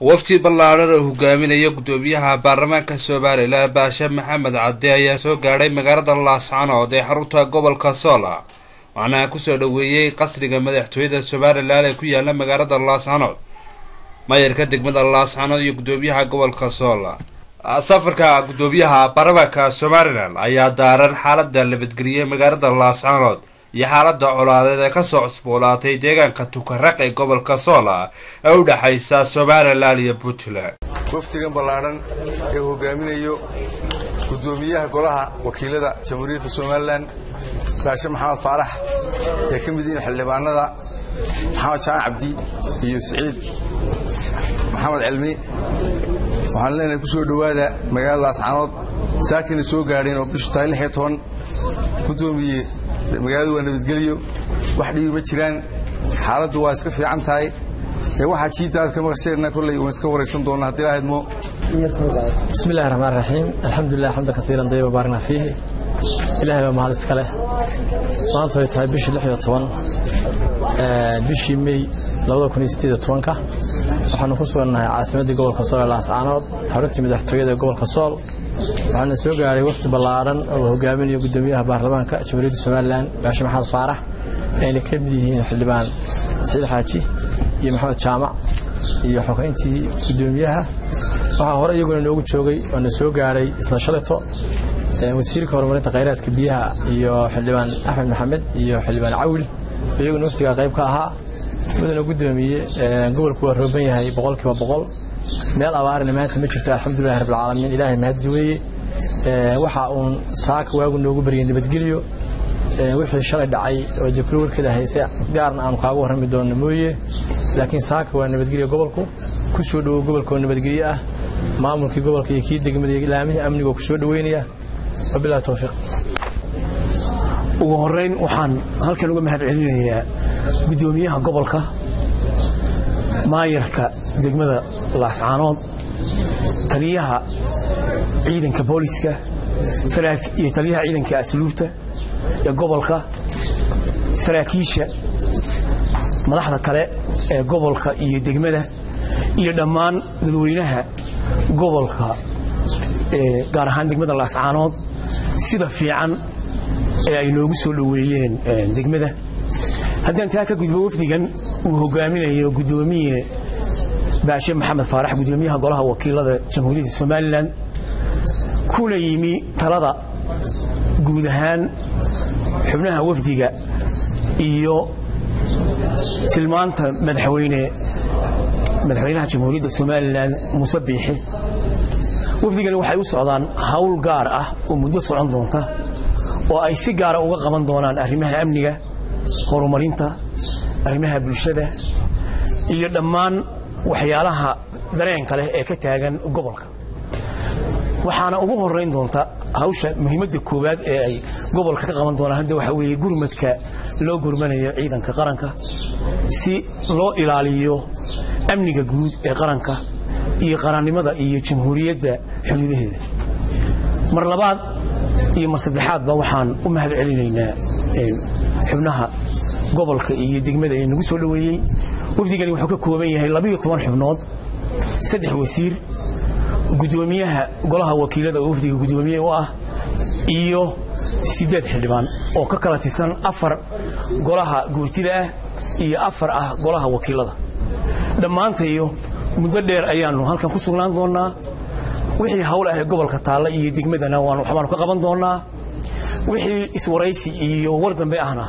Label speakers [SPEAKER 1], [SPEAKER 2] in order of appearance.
[SPEAKER 1] wafdi ballaadhan oo hogaaminaya guddoomiyaha baarlamaanka somalilan baashe maxamed cadde ayaa soo gaadhay magaalada laascanood ee xarunta gobolka soola. Waxaana ku soo dhoweeyey qasriga madaxtooyada somalilan ee ku yaalla magaalada laascanood mayarka degmada laascanood iyo guddoomiyaha gobolka soola. Safarka guddoomiyaha baarlamaanka somalilan ayaa daaran xaalada nabadgeliyey magaalada laascanood iyo xaalada colaadeed ee ka soo cusboolaatay deegaanka tukaraq ee gobolka soola ee u dhexaysa somalilan iyo puntland.
[SPEAKER 2] Waftigan ballaadhan ee hogaaminayo guddoomiyaha golaha wakiilada jamhuuriyadda somalilan baashe maxamed faarax ee ka mid yihiin xildhibaanada maxamed jaan cabdi iyo siciid maxamed cilmi. Waxaan leenahay ku soo dhowaada magaalada laascanood saakina soo gaadheen oo bishu tahay guddoomiye magaaladu waa nabadgelyo wax dhibi ma jiraan xaaladdu waa iska fiican tahay. Waxaa jiiddaad ka maqasheenna kolley waan iska waraysan doonnaa haddii lahayd mo.
[SPEAKER 3] Bismi illahi raxmaan raxiim alxamdulilah xamdan kasiiran dayiba baarna fiihi ilahay baa mahad iska leh. Maanta way tahay bishii lix iyo toban bishii mey labada kun iyo sideed tobanka. Waxaanu ku sugannahay caasimaddii gobolka sool ee laascaanood xaruntii madaxtooyada ee gobolka sool. Waxaana soo gaadhay wafdi ballaadhan oo hogaaminayo guddoomiyaha baarlamaanka jamhuuriyadda somalilan baashe maxamed faarax ayna ka mid yihiin xildhibaan saciid xaaji iyo maxamed jaamac iyo xogeyntii guddoomiyaha. Waxaa hore iyaguna noogu joogay oona soo gaadhay isla shalayto wasiirka horumarinta khayraadka biyaha iyo xildhibaan axmed maxamed iyo xildhibaan cawil iyaguna wafdigaa qayb ka ahaa mudana guddoomiye gobolku waa rooban yahay boqolkiiba boqol. Meel abaarina maanta ma jirto alxamdulilahi rabbilcaalamiin ilaahay mahadsi weeye waxa uun saaka waagu noogu baryay nabadgelyo. Wixii shalay dhacay oo jakro warkeeda hayse gaarna aanu kaaga warrami doonno mooye. Laakiin saaka waa nabadgelyo gobolku. Ku soo dhowow gobolkoo nabadgelyo ah. Maamulkii gobolka iyo kii degmada iyo ilaamihii amnigoo ku soo dhoweynaya wabilahi towfiiq
[SPEAKER 4] ugu horrayn waxaan halkan uga mahad celinayaa guddoomiyaha gobolka maayarka degmada laascaanood taliyaha ciidanka booliska iyo taliyaha ciidanka asluubta ee gobolka saraakiisha madaxda kale ee gobolka iyo degmada iyo dhammaan dadweynaha gobolka gaar ahaan degmada laascaanood sida fiican ee ay noogu soo dhoweeyeen degmada. Haddaan taa ka gudbo wafdigan uu hogaaminayo guddoomiye baashe maxamed faarax guddoomiyaha golaha wakiilada jamhuuriyadda somalilan kuna yimi talada guud ahaan xubnaha wafdiga iyo tilmaanta madaxweyne madaxweynaha jamhuuriyadda somalilan muuse biixi wafdigani waxay u socdaan hawl gaar ah oo muddo socon doonta oo ay si gaara uga qaban doonaan arrimaha amniga horumarinta arrimaha bulshada iyo dhammaan waxyaalaha dareenka leh ee ka taagan gobolka. Waxaana ugu horayn doonta hawsha muhiimadda koowaad ee ay gobolka ka qaban doonaan hadda waxaa weeye gurmadka loo gurmanayo ciidanka qaranka si loo ilaaliyo amniga guud ee qaranka iyo qarannimada iyo jamhuuriyadda xuduudaheeda mar labaad iyo mar saddexaadba waxaan u mahad celinaynaa xubnaha gobolka iyo degmada ee nagu soo dhoweeyey. Wafdigani wuxuu ka kooban yahay labiyo toban xubnood. Saddex wasiir guddoomiyaha golaha wakiilada oo wafdiga guddoomiye u ah iyo siddeed xildhibaan oo ka kala tirsan afar golaha guurtida ah iyo afar ah golaha wakiilada. Dhammaantayo muddo dheer ayaannu halkan ku sugnaan doonnaa. Wixii hawl ah ee gobolka taalla iyo degmadana waxbaanu ka qaban doonnaa. Wixii iswaraysi iyo war dambe ahna